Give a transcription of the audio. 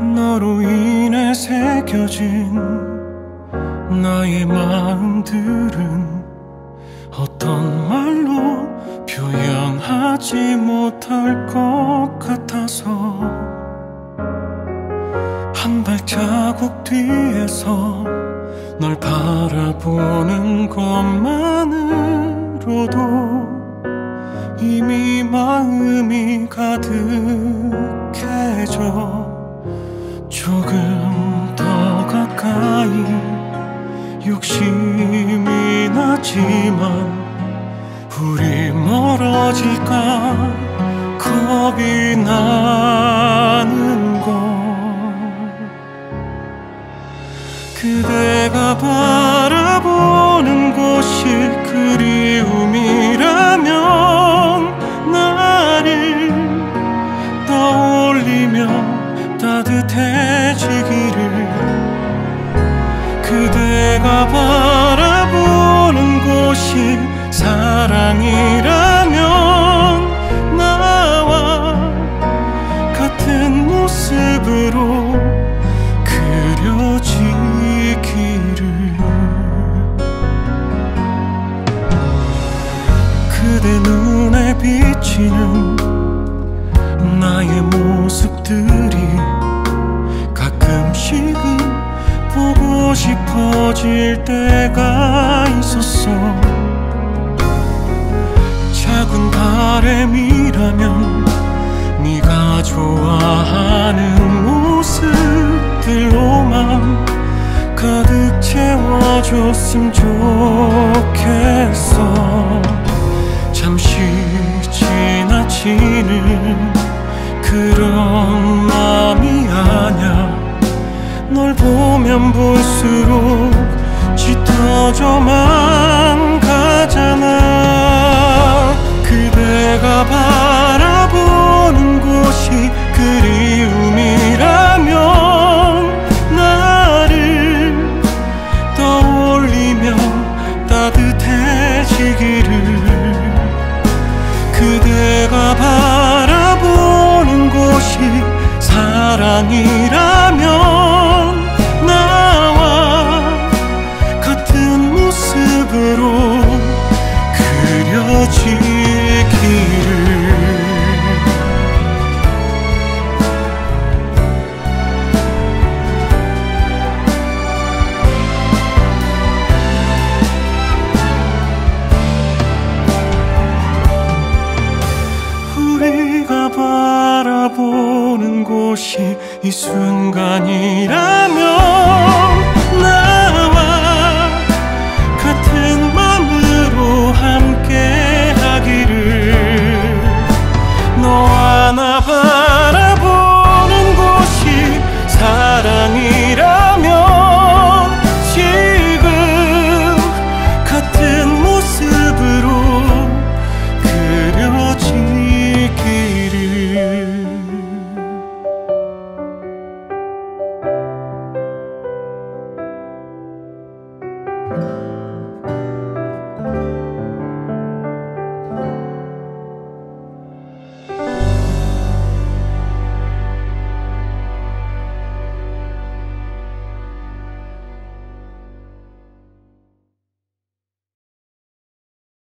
너로 인해 새겨진 나의 마음들은 어떤 말로 표현하지 못할 것 같아서 한 발자국 뒤에서 널 바라보는 것만으로도 이미 마음이 가득해져 조금 더 가까이 욕심이 나지만 우리 멀어질까 겁이 나는 걸. 그대가 바 그대가 바라보는 곳이 사랑이라 싶어질 때가 있었어. 작은 바램이라면 네가 좋아하는 모습들로만 가득 채워줬으면 좋겠어. 잠시 지나치는 그런 마음이 아냐 널 보면 볼수 록 짙어져만 가잖아. 그대가 바라보는 곳이 그리움이라면 나를 떠올리며 따뜻해지기를 모습으로 그려지기를 우리가 바라보는 곳이 이 순간이라면